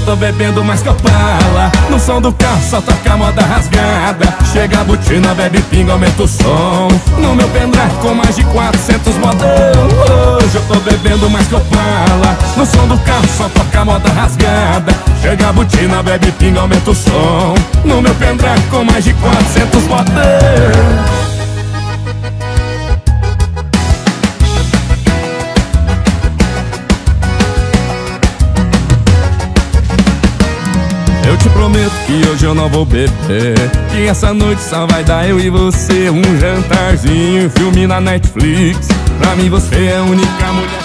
tô bebendo mais que Opala No som do carro só toca moda rasgada. Chega a botina, bebe pinga, aumenta o som. No meu pendrive com mais de 400 modão. Hoje eu tô bebendo mais que Opala No som do carro só toca moda rasgada. Chega a botina, bebe pinga, aumenta o som. No meu pendrive com mais de 400 modão prometo que hoje eu não vou beber. Que essa noite só vai dar eu e você Um jantarzinho, filme na Netflix. Pra mim você é a única mulher